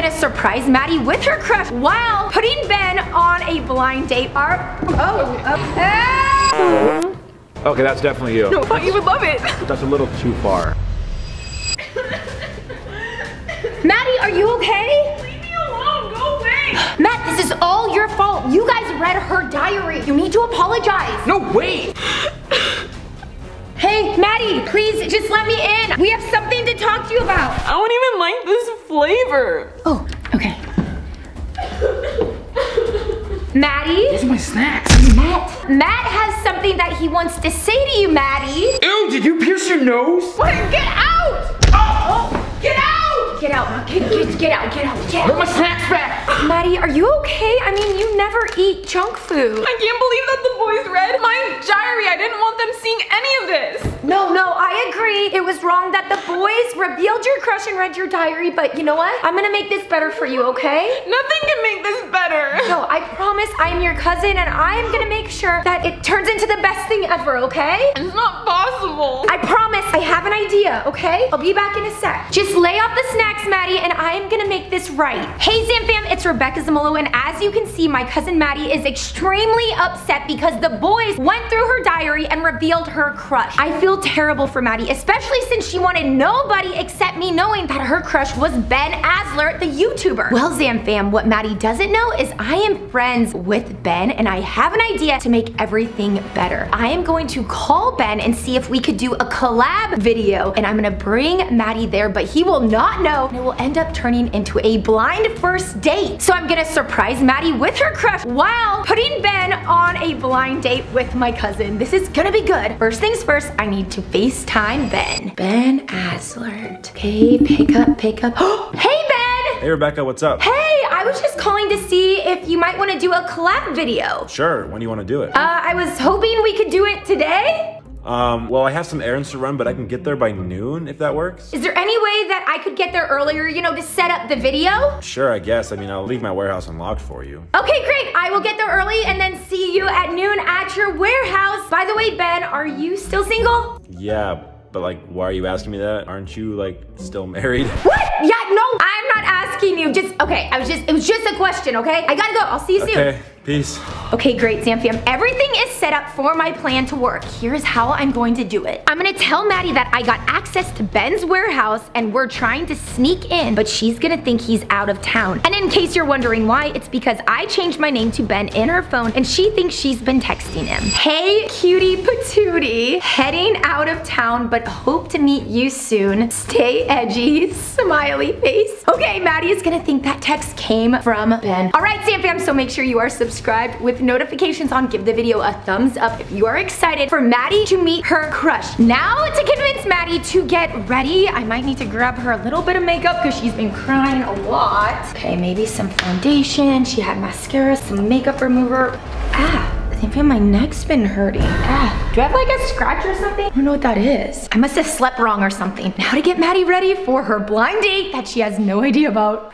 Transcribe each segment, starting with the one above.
gonna surprise Maddie with her crush while putting Ben on a blind date. Our, oh, oh, ah! Okay, that's definitely you. No, but you would love it. That's a little too far. Maddie, are you okay? Leave me alone. Go away. Matt, this is all your fault. You guys read her diary. You need to apologize. No, wait! Hey, Maddie, please just let me in. We have something to talk to you about. I don't even like this flavor. Oh, okay. Maddie? These are my snacks. Matt. Matt has something that he wants to say to you, Maddie. Ew, did you pierce your nose? What? Get out! Oh, oh get out! Get out, get, get, get out, get out, get Put my snacks back! Maddie, are you okay? I mean, you never eat junk food. I can't believe that the boys read my diary. I didn't want them seeing any of this. No, no, I agree. It was wrong that the boys revealed your crush and read your diary, but you know what? I'm gonna make this better for you, okay? Nothing can make this better. No, I promise I'm your cousin and I'm gonna make sure that it turns into the best thing ever, okay? It's not possible. I promise I have an idea, okay? I'll be back in a sec. Just lay off the snacks, Maddie, and I'm gonna make this right. Hey, Zam fam, it's Rebecca Zamolo, and as you can see, my cousin Maddie is extremely upset because the boys went through her diary and revealed her crush. I feel terrible for Maddie, especially since she wanted nobody except me knowing that her crush was Ben Azelart, the YouTuber. Well, Zam fam, what Maddie doesn't know is I am friends with Ben, and I have an idea to make everything better. I am going to call Ben and see if we could do a collab video, and I'm gonna bring Maddie there, but he will not know, and it will end up turning into a blind first date. So I'm gonna surprise Maddie with her crush while putting Ben on a blind date with my cousin. This is gonna be good. First things first, I need to FaceTime Ben. Ben Azelart. Okay, pick up, pick up. hey, Ben! Hey, Rebecca, what's up? Hey, I was just calling to see if you might want to do a collab video. Sure, when do you want to do it? Uh, I was hoping we could do it today. Um, well, I have some errands to run, but I can get there by noon if that works. Is there any way that I could get there earlier, you know, to set up the video? Sure, I guess. I mean, I'll leave my warehouse unlocked for you. Okay, great. I will get there early and then see you at noon at your warehouse. By the way, Ben, are you still single? Yeah, but like, why are you asking me that? Aren't you like still married? What? Yeah, no, I'm not asking you. Just, okay, I was just, it was just a question, okay? I gotta go. I'll see you soon. Okay, peace. Okay, great, Zamfam. Everything is set up for my plan to work. Here's how I'm going to do it. I'm gonna tell Maddie that I got access to Ben's warehouse and we're trying to sneak in, but she's gonna think he's out of town. And in case you're wondering why, it's because I changed my name to Ben in her phone and she thinks she's been texting him. Hey, cutie patootie. Heading out of town, but hope to meet you soon. Stay edgy, smiley face. Okay, Maddie is gonna think that text came from Ben. All right, Zamfam, so make sure you are subscribed with notifications on. Give the video a thumbs up if you are excited for Maddie to meet her crush. Now to convince Maddie to get ready, I might need to grab her a little bit of makeup because she's been crying a lot. Okay, maybe some foundation. She had mascara, some makeup remover. Ah, I think my neck's been hurting. Ah, do I have like a scratch or something? I don't know what that is. I must have slept wrong or something. Now to get Maddie ready for her blind date that she has no idea about.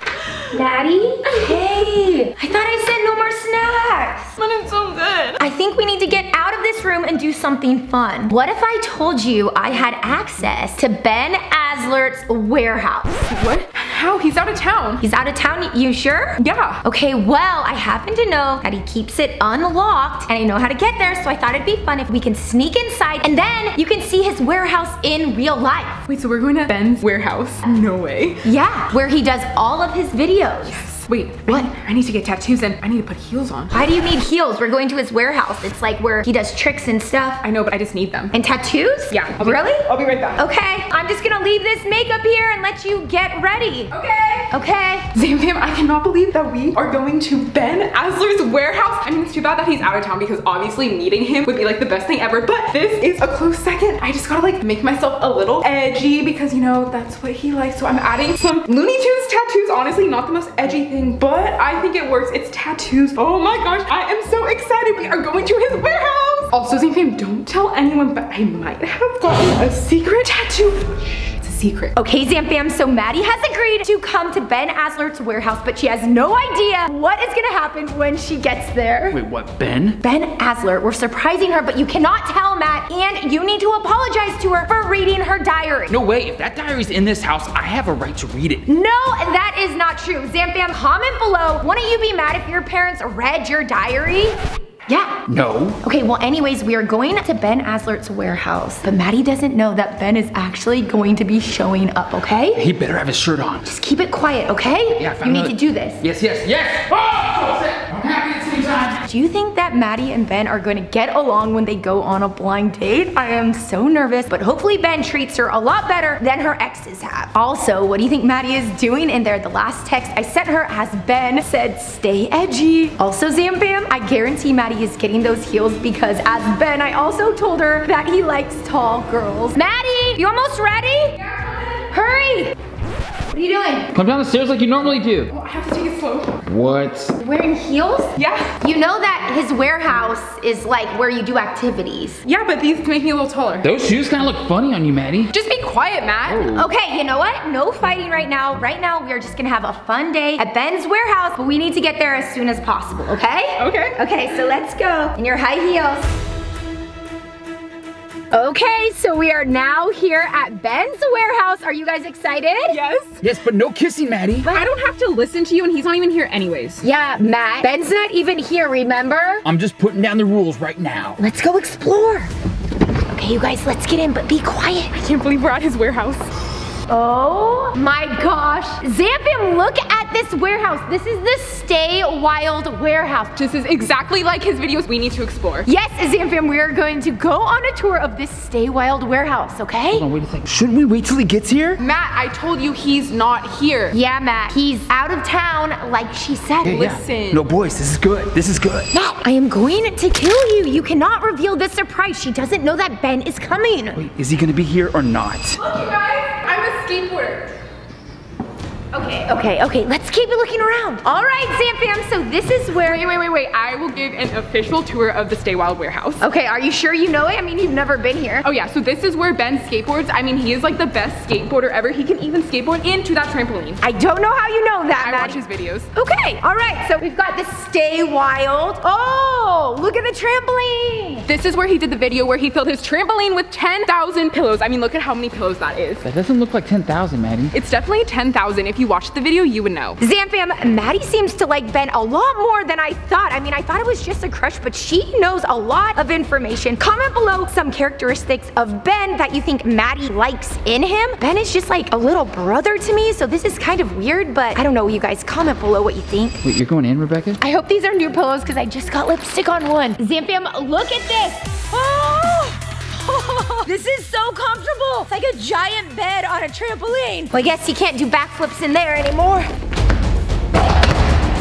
Maddie? Hey, I thought I said no more snacks. But it's so good. I think we need to get out of this room and do something fun. What if I told you I had access to Ben Azelart's warehouse? What? How? He's out of town. He's out of town, you sure? Yeah. Okay, well, I happen to know that he keeps it unlocked and I know how to get there, so I thought it'd be fun if we can sneak inside and then you can see his warehouse in real life. Wait, so we're going to Ben's warehouse? No way. Yeah, where he does all of his videos videos. Yes. Wait, What? I, need to get tattoos and I need to put heels on. Why do you need heels? We're going to his warehouse. It's like where he does tricks and stuff. I know, but I just need them. And tattoos? Yeah. I'll be- really? I'll be right back. Okay, I'm just gonna leave this makeup here and let you get ready. Okay. Okay. Zam Fam, I cannot believe that we are going to Ben Azelart's warehouse. I mean, it's too bad that he's out of town because obviously meeting him would be like the best thing ever, but this is a close second. I just gotta like make myself a little edgy because you know, that's what he likes. So I'm adding some Looney Tunes tattoos. Honestly, not the most edgy thing, but I think it works. It's tattoos. Oh my gosh, I am so excited. We are going to his warehouse. Also, Zam Fam, don't tell anyone, but I might have gotten a secret tattoo. Shh, It's a secret. Okay, Zamfam, so Maddie has agreed to come to Ben Azelart's warehouse, but she has no idea what is gonna happen when she gets there. Wait, what, Ben? Ben Azelart, we're surprising her, but you cannot tell Matt, and you need to apologize to her for reading her diary. No way, if that diary's in this house, I have a right to read it. No, that is not true. Zamfam, comment below. Wouldn't you be mad if your parents read your diary? Yeah. No. Okay, well anyways, we are going to Ben Azelart's warehouse, but Maddie doesn't know that Ben is actually going to be showing up, okay? He better have his shirt on. Just keep it quiet, okay? Yeah, You need to do this. Yes, yes, yes! Oh, I'm happy at the same time. Do you think that Maddie and Ben are to get along when they go on a blind date? I am so nervous, but hopefully Ben treats her a lot better than her exes have. Also, what do you think Maddie is doing in there? The last text I sent her has Ben said, stay edgy. Also, Zamfam, I guarantee Maddie is getting those heels because as Ben, I also told her that he likes tall girls. Maddie, you almost ready? Hurry! What are you doing? Come down the stairs like you normally do. Oh, I have to take it slow. What? Wearing heels? Yeah. You know that his warehouse is like where you do activities. Yeah, but these make me a little taller. Those shoes kind of look funny on you, Maddie. Just be quiet, Matt. Oh. Okay, you know what? No fighting right now. Right now, we are just gonna have a fun day at Ben's warehouse, but we need to get there as soon as possible, okay? Okay. Okay, so let's go. In your high heels. Okay, so we are now here at Ben's warehouse. Are you guys excited? Yes. Yes, but no kissing, Maddie. But I don't have to listen to you and he's not even here anyways. Yeah, Matt. Ben's not even here, remember? I'm just putting down the rules right now. Let's go explore. Okay, you guys, let's get in, but be quiet. I can't believe we're at his warehouse. Oh my gosh. Zamfam, look at this warehouse. This is the Stay Wild warehouse. This is exactly like his videos we need to explore. Yes, Zamfam, we are going to go on a tour of this Stay Wild warehouse, okay? Hold on, wait a second. Shouldn't we wait till he gets here? Matt, I told you he's not here. Yeah, Matt, he's out of town, like she said. Listen. No, boys, this is good. This is good. Matt, I am going to kill you. You cannot reveal this surprise. She doesn't know that Ben is coming. Wait, is he gonna be here or not? Look, you guys, I'm a skateboarder. Okay, okay, okay. Let's keep looking around. All right, Zamfam, so this is where... Wait, wait, wait, wait. I will give an official tour of the Stay Wild warehouse. Okay, are you sure you know it? I mean, you've never been here. Oh yeah, so this is where Ben skateboards. I mean, he is like the best skateboarder ever. He can even skateboard into that trampoline. I don't know how you know that, I Maddie. watch his videos. Okay, all right, so we've got the Stay Wild. Oh, look at the trampoline. This is where he did the video where he filled his trampoline with 10,000 pillows. I mean, look at how many pillows that is. That doesn't look like 10,000, Maddie. It's definitely 10,000. If you watched the video, you would know. Zamfam, Maddie seems to like Ben a lot more than I thought. I mean, I thought it was just a crush, but she knows a lot of information. Comment below some characteristics of Ben that you think Maddie likes in him. Ben is just like a little brother to me, so this is kind of weird, but I don't know, you guys. Comment below what you think. Wait, you're going in, Rebecca? I hope these are new pillows because I just got lipstick on one. Zamfam, look at this. Oh! this is so comfortable. It's like a giant bed on a trampoline. Well, I guess you can't do backflips in there anymore.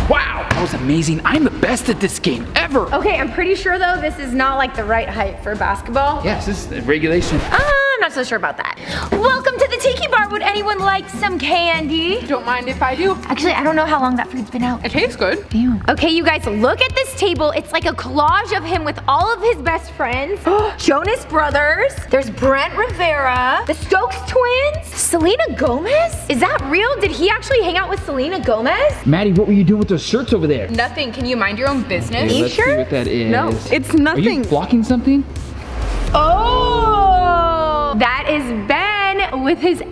Wow, that was amazing. I'm the best at this game ever. Okay, I'm pretty sure though this is not like the right height for basketball. Yes, this is the regulation. Uh, I'm not so sure about that. Welcome to the Tiki Bar. Would anyone like some candy? Don't mind if I do. Actually, I don't know how long that food's been out. It tastes good. Damn. Okay, you guys, look at this table. It's like a collage of him with all of his best friends. Jonas Brothers. There's Brent Rivera. The Stokes twins. Selena Gomez? Is that real? Did he actually hang out with Selena Gomez? Maddie, what were you doing with those shirts over there? Nothing. Can you mind your own business? you let's sure? see what that is. No, it's nothing. Are nothing. you blocking something? Oh! With his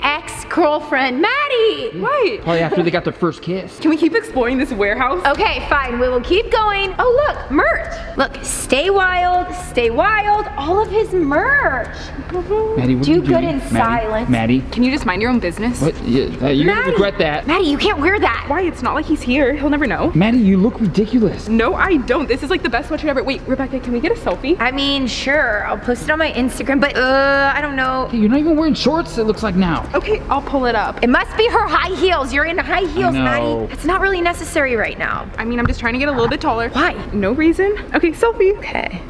ex-girlfriend, Maddie. Right. Probably after they got their first kiss. Can we keep exploring this warehouse? Okay, fine. We will keep going. Oh, look, merch. Look, stay wild, stay wild. All of his merch. Maddie, what Do are you good doing? in Maddie, silence. Maddie, Can you just mind your own business? what? Yeah, uh, you're gonna regret that. Maddie, you can't wear that. Why? It's not like he's here. He'll never know. Maddie, you look ridiculous. No, I don't. This is like the best sweatshirt ever. Wait, Rebecca, can we get a selfie? I mean, sure, I'll post it on my Instagram, but uh, I don't know. Hey, you're not even wearing shorts, it looks like now. Okay, I'll pull it up. It must be her high heels. You're in high heels, know. Maddie. It's not really necessary right now. I mean, I'm just trying to get a little bit taller. Why? No reason. Okay, selfie. Okay.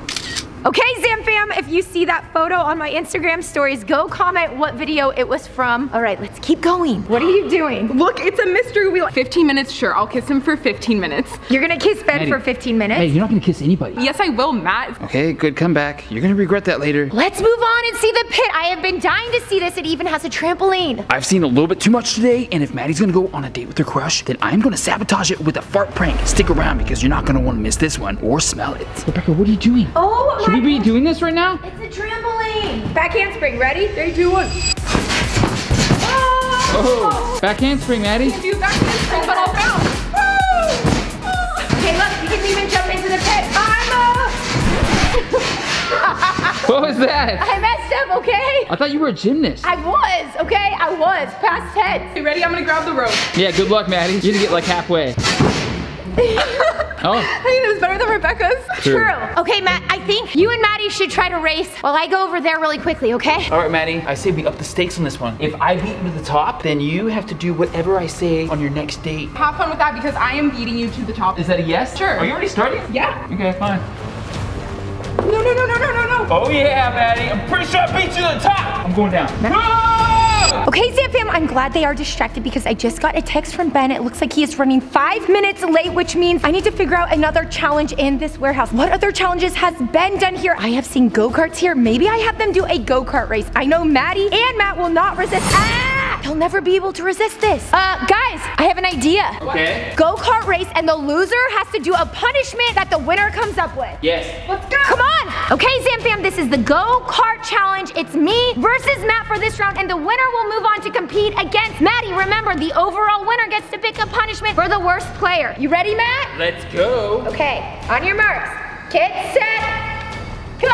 Okay, Zam fam, if you see that photo on my Instagram stories, go comment what video it was from. All right, let's keep going. What are you doing? Look, it's a mystery wheel. 15 minutes, sure. I'll kiss him for 15 minutes. You're gonna kiss Ben Maddie. for 15 minutes? Hey, you're not gonna kiss anybody. Yes, I will, Matt. Okay, good comeback. You're gonna regret that later. Let's move on and see the pit. I have been dying to see this. It even has a trampoline. I've seen a little bit too much today, and if Maddie's gonna go on a date with her crush, then I'm gonna sabotage it with a fart prank. Stick around because you're not gonna wanna miss this one or smell it. Rebecca, what are you doing? Oh Should my we be doing this right now? It's a trampoline. Back handspring. Ready? Three, two, one. Oh, back handspring, Maddie. Do that this but I'll bounce. Okay, look, you can even jump into the pit. I'm uh, What was that? I messed up, okay? I thought you were a gymnast. I was, okay? I was. Past tense. You ready? I'm gonna grab the rope. Yeah, good luck, Maddie. You didn't get like halfway. Oh, I think it was better than Rebecca's. True. Okay, Matt, I think you and Maddie should try to race while I go over there really quickly, okay? All right, Maddie, I say we up the stakes on this one. If I beat you to the top, then you have to do whatever I say on your next date. Have fun with that because I am beating you to the top. Is that a yes? Sure. Are you already starting? Yeah. Okay, fine. No, no, no, no, no, no, no. Oh yeah, Maddie. I'm pretty sure I beat you to the top. I'm going down. Ah! Okay, Zam fam, I'm glad they are distracted because I just got a text from Ben. It looks like he is running five minutes late, which means I need to figure out another challenge in this warehouse. What other challenges has Ben done here? I have seen go-karts here. Maybe I have them do a go-kart race. I know Maddie and Matt will not resist. Ah! They'll never be able to resist this. Uh, guys, I have an idea. Okay. Go-kart race and the loser has to do a punishment that the winner comes up with. Yes. Let's go. Come on. Okay, Zam fam, this is the go-kart challenge. It's me versus Matt for this round, and the winner will move on to compete against Maddie. Remember, the overall winner gets to pick a punishment for the worst player. You ready, Matt? Let's go. Okay, on your marks. Get set, go.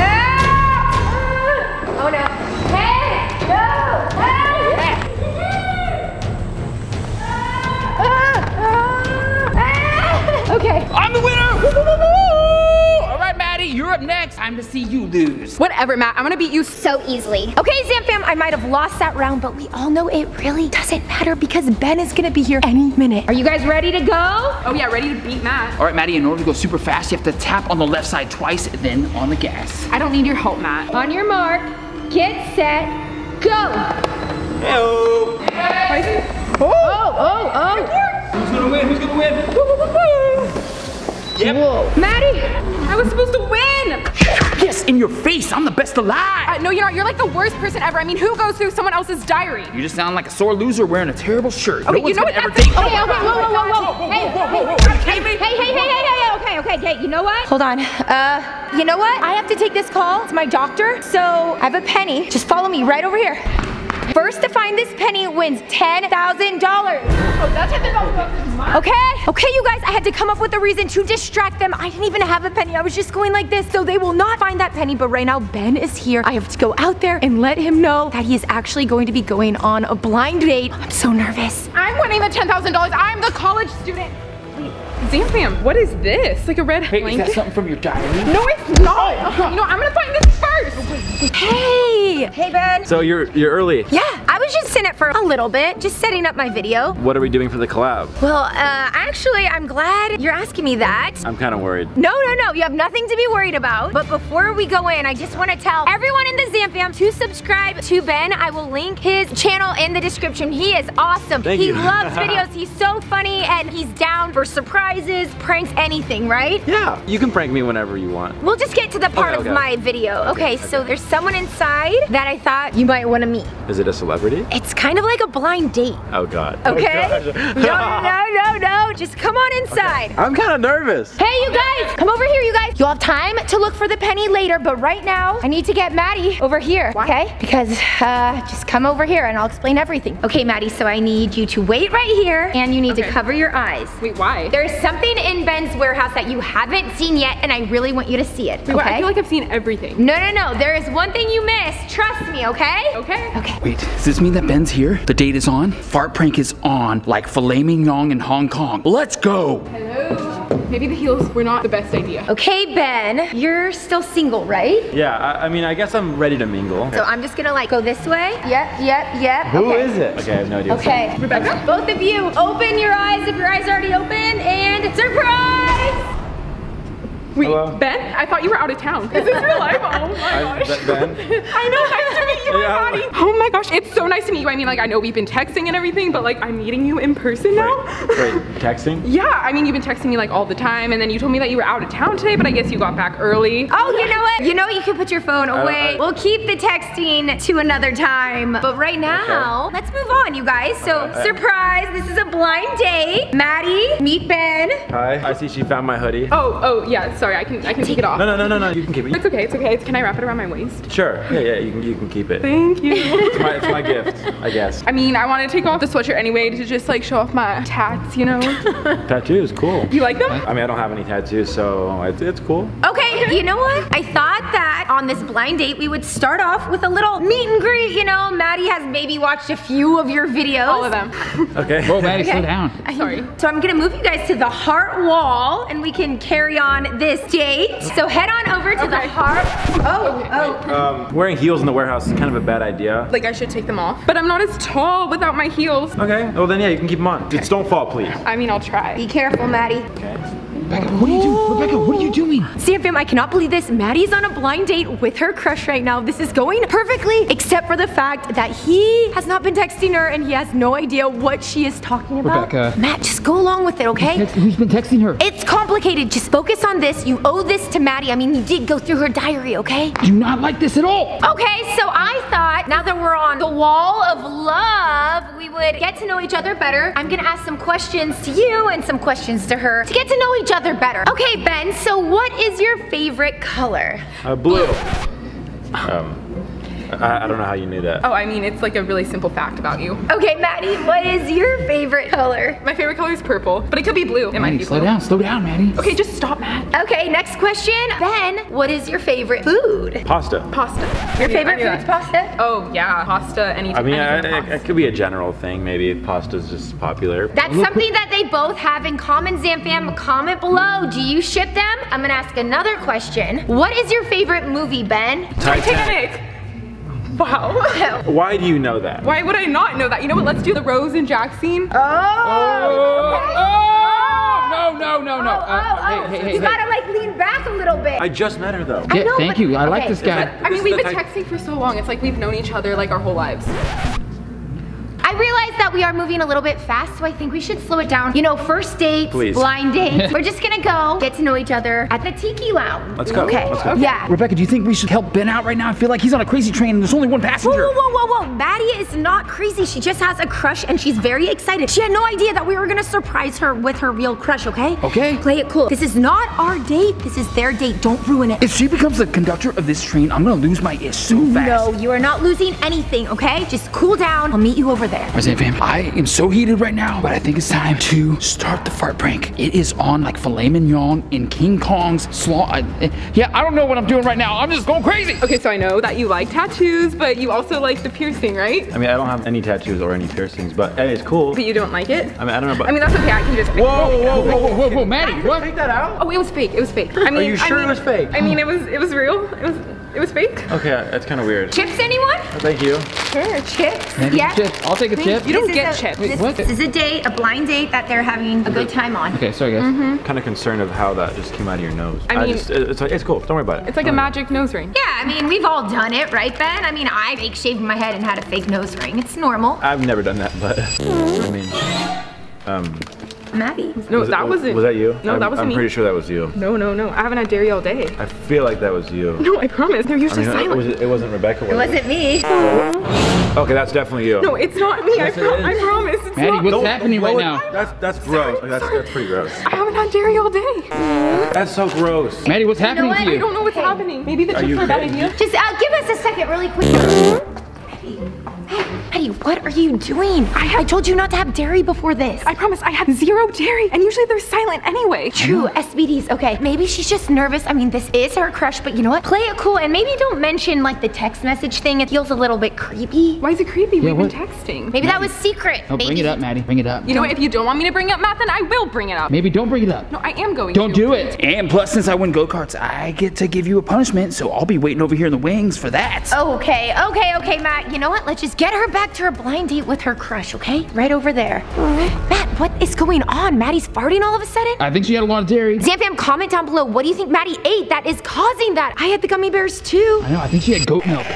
Ah! Oh no. Up next. Time to see you lose. Whatever, Matt. I'm gonna beat you so so easily. Okay, Zam fam, I might have lost that round, but we all know it really doesn't matter because Ben is gonna be here any minute. Are you guys ready to go? Oh yeah, ready to beat Matt. All right, Maddie, in order to go super fast, you have to tap on the left side twice, then on the gas. I don't need your help, Matt. On your mark, get set, go. Hello. Oh. oh, oh, oh. Who's gonna win? Who's gonna win? Whoa. Maddie, I was supposed to win. Yes, in your face. I'm the best alive. Uh, no, you're not. You're like the worst person ever. I mean, who goes through someone else's diary? You just sound like a sore loser wearing a terrible shirt. Okay, no you know gonna what? ever That's take it. Okay, okay, whoa, whoa, whoa, whoa. whoa, Hey, hey, hey, hey, hey, hey, hey, okay, okay, okay, you know what? Hold on. Uh, you know what? I have to take this call. It's my doctor, so I have a penny. Just follow me right over here. First to find this penny wins $10,000. Oh, that's what they're Okay? Okay, you guys, I had to come up with a reason to distract them. I didn't even have a penny. I was just going like this, so they will not find that penny. But right now, Ben is here. I have to go out there and let him know that he is actually going to be going on a blind date. I'm so nervous. I'm winning the $10,000. I'm the college student. Wait, Zamfam, what is this? Like a red Hey, is that something from your diary? No, it's oh. not. You know, I'm gonna find this first. Hey! Hey, Ben. So you're you're early. Yeah, I was just in it for a little bit, just setting up my video. What are we doing for the collab? Well, uh, actually, I'm glad you're asking me that. I'm kind of worried. No, no, no, you have nothing to be worried about. But before we go in, I just want to tell everyone in the Zam fam to subscribe to Ben. I will link his channel in the description. He is awesome. Thank he you. loves videos. He's so funny and he's down for surprises, pranks, anything, right? Yeah. You can prank me whenever you want. We'll just get to the part Okay, of my video. Okay, so there's someone inside that I thought you might want to meet. Is it a celebrity? It's kind of like a blind date. Oh God. Okay? Oh, no, gosh. no, no, no. Just come on inside. I'm kind of nervous. Hey, you guys, come over here, you guys. You'll have time to look for the penny later, but right now, I need to get Maddie over here, okay? Because, uh, just come over here and I'll explain everything. Okay, Maddie, so I need you to wait right here and you need to cover your eyes. Wait, why? There's something in Ben's warehouse that you haven't seen yet, and I really want you to see it, Wait, what? I feel like I've seen everything. No, no, no, there is one thing you missed. Trust me, okay? Okay. Okay. Wait, is this mean that Ben's here? The date is on? Fart prank is on, like filet mignon in Hong Kong. Let's go! Hello. Maybe the heels were not the best idea. Okay, Ben, you're still single, right? Yeah. I, I mean, I guess I'm ready to mingle. So I'm just gonna like go this way. Yep, yep, yep. Who okay. is it? Okay, I have no idea. Okay. Rebecca? Both of you, open your eyes if your eyes are already open, and surprise! Wait, Hello? Ben? I thought you were out of town. Is this real life? Oh my Hi, gosh. Be- Ben? I know, nice to meet you, Yeah. Maddie. Oh my gosh, it's so nice to meet you. I mean, like, I know we've been texting and everything, but like, I'm meeting you in person now. Wait, texting? Yeah, I mean, you've been texting me like all the time, and then you told me that you were out of town today, but I guess you got back early. Oh, you know what? You know you can put your phone away. I- we'll keep the texting to another time. But right now, let's move on, you guys. So, uh, Okay. Surprise, this is a blind date. Maddie, meet Ben. Hi. I see she found my hoodie. Oh, oh, yeah, sorry, I can, I can take it off. No, no, no, no, no. You can keep it. It's okay, it's okay. Can I wrap it around my waist? Sure. Yeah, yeah. You can, you can keep it. Thank you. It's my, it's my gift, I guess. I mean, I want to take off the sweatshirt anyway to just like show off my tats, you know? Tattoos, cool. You like them? I mean, I don't have any tattoos, so it's, it's cool. Okay, you know what? I thought that on this blind date we would start off with a little meet and greet. You know, Maddie has maybe watched a few of your videos. All of them. Okay. Whoa, Maddie, slow down. Sorry. So I'm gonna move you guys to the heart wall and we can carry on this date. So head on over to the heart. Oh, oh. Um, wearing heels in the warehouse is kind of a bad idea. Like I should take them off. But I'm not as tall without my heels. Okay. Well, then yeah, you can keep them on. Just don't fall, please. I mean, I'll try. Be careful, Maddie. Okay. Rebecca, what are you doing? Rebecca, what are you doing? Zam fam, I cannot believe this. Maddie's on a blind date with her crush right now. This is going perfectly, except for the fact that he has not been texting her and he has no idea what she is talking about. Rebecca. Matt, just go along with it, okay? Text- who's been texting her? It's complicated. Just focus on this. You owe this to Maddie. I mean, you did go through her diary, okay? I do not like this at all. Okay, so I thought now that we're on the wall of love, we would get to know each other better. I'm gonna ask some questions to you and some questions to her to get to know each other better. Okay, Ben, so what is your favorite color? Uh, blue. Um, I, I don't know how you knew that. Oh, I mean, it's like a really simple fact about you. Okay, Maddie, what is your favorite color? My favorite color is purple, but it could be blue. It might be slow blue. down, slow down, Maddie. Okay, just stop, Matt. Okay, next question. Ben, what is your favorite food? Pasta. Pasta. Your I favorite I knew food's pasta? Oh yeah, pasta. Anything. I mean, I, anything I- with it could be a general thing. Maybe pasta's just popular. That's something that they both have in common, Zamfam. Comment below. Do you ship them? I'm gonna ask another question. What is your favorite movie, Ben? Titanic. Wow. Why do you know that? Why would I not know that? You know what? Let's do the Rose and Jack scene. Oh! Oh, no, no, no, no. Oh, Uh, oh, hey, hey, hey, you hey. gotta like lean back a little bit. I just met her though. I Yeah, know, thank but- you. I like this guy. I This mean, we've been texting for so long. It's like we've known each other like our whole lives. I realize that we are moving a little bit fast, so I think we should slow it down. You know, first dates, Please. blind dates. We're just gonna go get to know each other at the Tiki Lounge. Let's go. Okay. Let's go. Yeah. Rebecca, do you think we should help Ben out right now? I feel like he's on a crazy train and there's only one Whoa, passenger. whoa, whoa, whoa, whoa. Maddie is not crazy. She just has a crush and she's very excited. She had no idea that we were gonna surprise her with her real crush, okay? Okay. Play it cool. This is not our date. This is their date. Don't ruin it. If she becomes the conductor of this train, I'm gonna lose my ish so fast. No, you are not losing anything, okay? Just cool down. I'll meet you over there. Isaiah fam, I am so heated right now, but I think it's time to start the fart prank. It is on like filet mignon in King Kong's slaw. I, eh, yeah, I don't know what I'm doing right now. I'm just going crazy. Okay, so I know that you like tattoos, but you also like the piercing, right? I mean, I don't have any tattoos or any piercings, but hey, it's cool. But you don't like it? I mean, I don't know about. I mean, that's okay. I can just. whoa, whoa, Whoa, whoa, whoa, whoa, whoa, Maddie, what? Take that out. Oh, it was fake. It was fake. I mean, Are you I sure it was fake? I mean, it was. It was real. It was. It was fake. Okay, that's kind of weird. Chips, anyone? Thank you. Sure, chips. Maybe yeah. chip. I'll take a chip. You don't This get a, chips. This, what? this is a date, a blind date that they're having a good time on. Okay, sorry guys. Kind of concerned of how that just came out of your nose. I mean- just, it's, it's cool. Don't worry about it. It's like a magic nose ring. Yeah, I mean, we've all done it, right, Ben? I mean, I fake shaved my head and had a fake nose ring. It's normal. I've never done that, but I mean, um, Maddie. No, was it- that wasn't. Was that you? No, I'm, that wasn't I'm me. pretty sure that was you. No, no, no. I haven't had dairy all day. I feel like that was you. No, I promise. They're I usually mean, it, silent. was, it wasn't Rebecca. Was It wasn't me. Okay, that's definitely you. No, it's not me. I, Yes, it pro- is. I promise. It's Maddie, not. what's Don't- happening don't right now? it. That's that's gross. Like, that's that's pretty gross. I haven't had dairy all day. That's so gross. Maddie, what's happening what? to I don't know what's Okay. happening. Maybe the Are chips are a bad okay? idea. Just uh, give us a second, really quick. Maddie, what are you doing? I, I told you not to have dairy before this. I promise I have zero dairy, and usually they're silent anyway. True, SBDs. Okay, maybe she's just nervous. I mean, this is her crush, but you know what? Play it cool and maybe don't mention like the text message thing. It feels a little bit creepy. Why is it creepy? We've what? been texting. Maybe that was secret. No, maybe. bring it up, Maddie. Bring it up. You know what? If you don't want me to bring up math, then I will bring it up. Maybe don't bring it up. No, I am going Don't to. do it. And plus, since I win go-karts, I get to give you a punishment, so I'll be waiting over here in the wings for that. Okay, okay, okay, Matt. You know what? Let's just get her back to her blind date with her crush, okay? Right over there. Matt, What is going on? Maddie's farting all of a sudden? I think she had a lot of dairy. Zamfam, comment down below. What do you think Maddie ate that is causing that? I had the gummy bears too. I know, I think she had goat milk.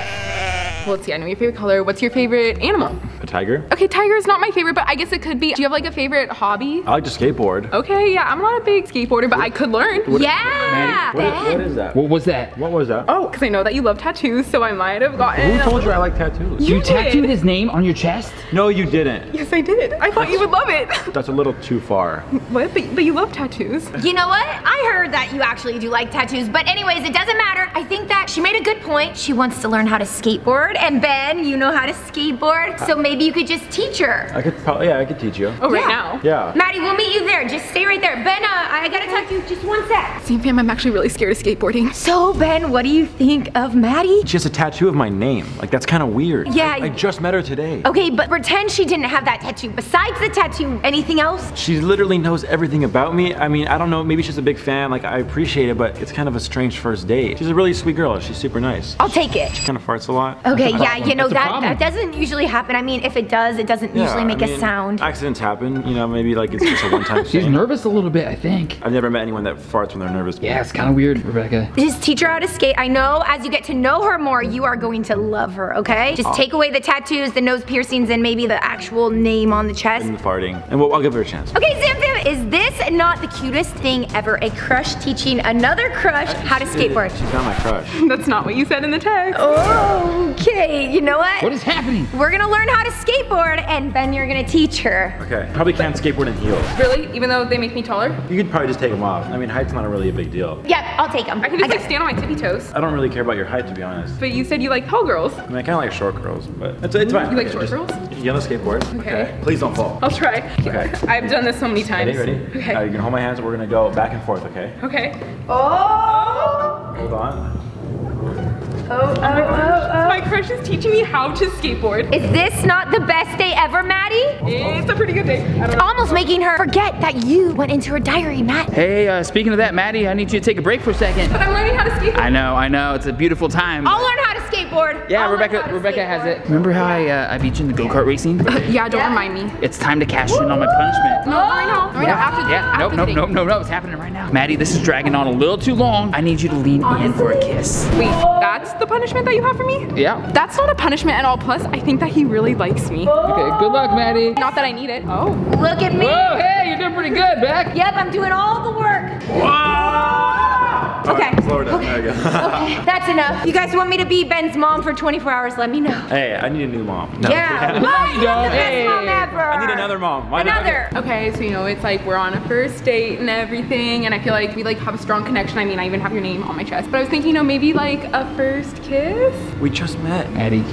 Well, let's see, I know your favorite color. What's your favorite animal? A tiger? Okay, tiger is not my favorite, but I guess it could be. Do you have like a favorite hobby? I like to skateboard. Okay, yeah, I'm not a big skateboarder, but I could learn. Yeah. What is, what Ben. is that? What was that? What was that? Oh, because I know that you love tattoos, so I might have gotten. Who told you I like tattoos? You You tattooed his name on your chest? No, you didn't. Yes, I did. I thought you would love it. That's a little too far. what? But, but you love tattoos. You know what? I heard that you actually do like tattoos, but anyways, it doesn't matter. I think that she made a good point. She wants to learn how to skateboard, and Ben, you know how to skateboard, so maybe you could just teach her. I could probably, yeah, I could teach you. Oh, right Yeah. now. Yeah. Maddie, we'll meet you there. Just stay right there. Ben, uh, I gotta talk to you just one sec. See, fam, I'm actually really scared of skateboarding. So, Ben, what do you think of Maddie? She has a tattoo of my name. Like, that's kind of weird. Yeah, I, I just met her today. Okay, but pretend she didn't have that tattoo. Besides the tattoo, anything else? She literally knows everything about me. I mean, I don't know, maybe she's a big fan. Like, I appreciate it, but it's kind of a strange first date. She's a really sweet girl. She's super nice. I'll take it. She kind of farts a lot. Okay, yeah, you know, that, that doesn't usually happen. I mean, if it does, it doesn't usually make I a mean, sound. Accidents happen, you know, maybe like it's just a one-time She's nervous a little bit, I think. I've never met anyone that farts when they're nervous. Yeah, it's kind of weird, Rebecca. Just teach her how to skate. I know as you get to know her more, you are going to love her, okay? Just oh. take away the tattoos, the nose piercings, and maybe the actual name on the chest. And the farting. And well, I'll give her a chance. Okay, Zamfam, is this not the cutest thing ever? A crush teaching another crush how to skateboard. She's not my crush. That's not what you said in the text. Oh, okay, you know what? What is happening? We're gonna learn how to skateboard, and then you're gonna teach her. Okay. Probably can't skateboard in heels. Really? Even though they make me taller? You could probably just take them off. I mean, height's not really a big deal. Yep, I'll take them. I can just like stand on my tippy toes. I don't really care about your height, to be honest. But you said you like tall girls. I mean, I kind of like short girls, but it's, it's fine. You like Okay, short just- girls? You get on the skateboard. Okay. Please don't fall. I'll try. Okay. I've done this so many times. Ready? Ready? Okay. Uh, you're gonna hold my hands and we're gonna go back and forth, okay? Okay. Oh! Hold on. Oh, oh, oh, My crush is teaching me how to skateboard. Is this not the best day ever, Maddie? It's a pretty good day. I know. Almost making her forget that you went into her diary, Matt. Hey, uh, speaking of that, Maddie, I need you to take a break for a second. But I'm learning how to skateboard. I know, I know, it's a beautiful time. I'll learn how to skateboard. yeah, I'll learn Rebecca, how Rebecca has it. Remember how I, uh, I beat you in the go-kart racing? Yeah, don't Yeah. remind me. it's time to cash in on my punishment. No, right now. Right now. After the, Yeah, after nope, nope, nope, nope, no, it's happening right now. Maddie, this is dragging on a little too long. I need you to lean in for a kiss. Wait, that's the punishment that you have for me? Yeah. That's not a punishment at all. Plus, I think that he really likes me. Okay, good luck, Maddie. Not that I need it. Oh. Look at me. Whoa, hey, you're doing pretty good, Beck. Yep, I'm doing all the work. Okay. Slow her down. There you go. Okay, that's enough. You guys want me to be Ben's mom for 24 hours? Let me know. hey, I need a new mom. No, Yeah. kidding. Well, you're go. the best Hey. mom ever. I need another mom. Why not? Another. Okay, so you know, it's like we're on a first date and everything, and I feel like we like have a strong connection. I mean, I even have your name on my chest. But I was thinking, you know, maybe like a first kiss? We just met. Maddie.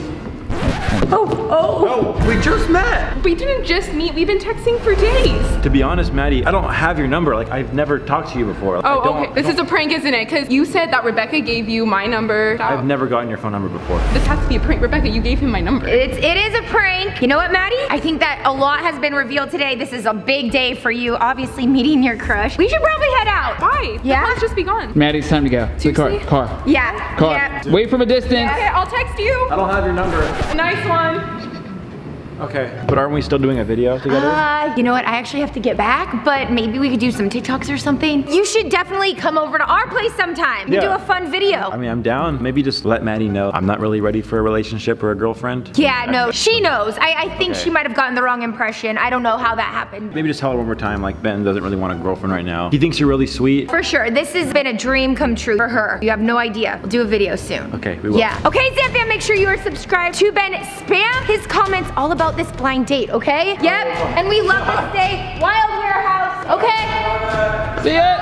Oh, oh. Oh, we just met. We didn't just meet, we've been texting for days. To be honest, Maddie, I don't have your number. Like, I've never talked to you before. I Oh, okay. This is a prank, isn't it? Because you said that Rebecca gave you my number. I've never gotten your phone number before. This has to be a prank. Rebecca, you gave him my number. It's, it is a prank. You know what, Maddie? I think that a lot has been revealed today. This is a big day for you, obviously meeting your crush. We should probably head out. Why? Yeah? Let's just begun. Maddie, it's time to go. To the car. Car. Yeah. Car. Yeah. Wait from a distance. Okay, I'll text you. I don't have your number. Nice one. Okay, but aren't we still doing a video together? Uh, you know what? I actually have to get back, but maybe we could do some TikToks or something. You should definitely come over to our place sometime. We Yeah. do a fun video. I mean, I'm down. Maybe just let Maddie know I'm not really ready for a relationship or a girlfriend. yeah, no, she knows. I, I think Okay. she might have gotten the wrong impression. I don't know how that happened. Maybe just tell her one more time, like, Ben doesn't really want a girlfriend right now. He thinks you're really sweet. For sure, this has been a dream come true for her. You have no idea. We'll do a video soon. Okay, we will. Yeah. Okay, Zamfam, make sure you are subscribed to Ben. Spam his comments all about this blind date, okay? Yep. And we love this day. Wild Warehouse. Okay? See ya.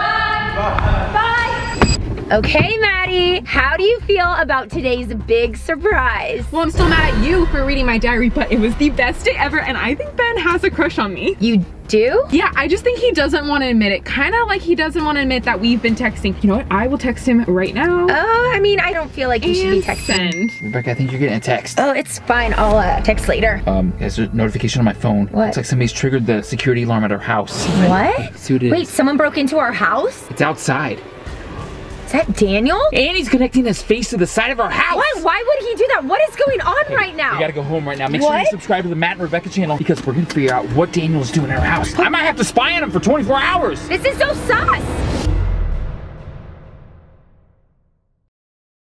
Bye. Okay, Maddie. How do you feel about today's big surprise? Well, I'm still mad at you for reading my diary, but it was the best day ever, and I think Ben has a crush on me. You do? Yeah, I just think he doesn't want to admit it. Kind of like he doesn't want to admit that we've been texting. You know what? I will text him right now. Oh, I mean, I don't feel like you should be and texting. send. Rebecca, I think you're getting a text. Oh, it's fine. I'll uh, text later. Um, there's a notification on my phone. What? It's like somebody's triggered the security alarm at our house. What? See what it is. Wait, someone broke into our house? It's outside. That Daniel? And he's connecting his face to the side of our house. What? Why would he do that? What is going on right now? We gotta go home right now. Make sure you subscribe to the Matt and Rebecca channel because we're gonna figure out what Daniel's doing in our house. I might have to spy on him for 24 hours. This is so sus.